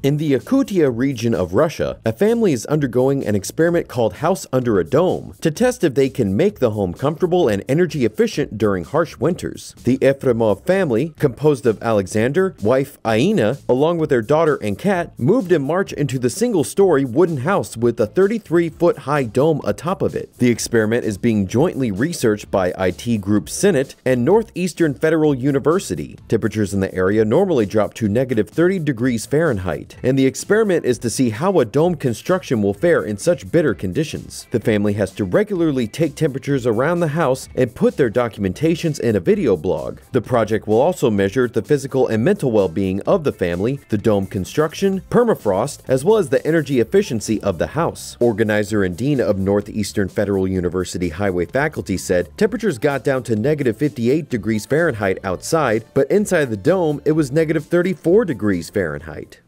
In the Yakutia region of Russia, a family is undergoing an experiment called House Under a Dome to test if they can make the home comfortable and energy efficient during harsh winters. The Efremov family, composed of Alexander, wife Aina, along with their daughter and cat, moved in March into the single story wooden house with a 33 foot high dome atop of it. The experiment is being jointly researched by IT Group Senate and Northeastern Federal University. Temperatures in the area normally drop to negative 30 degrees Fahrenheit and the experiment is to see how a dome construction will fare in such bitter conditions. The family has to regularly take temperatures around the house and put their documentations in a video blog. The project will also measure the physical and mental well-being of the family, the dome construction, permafrost, as well as the energy efficiency of the house. Organizer and Dean of Northeastern Federal University Highway faculty said temperatures got down to negative 58 degrees Fahrenheit outside, but inside the dome it was negative 34 degrees Fahrenheit.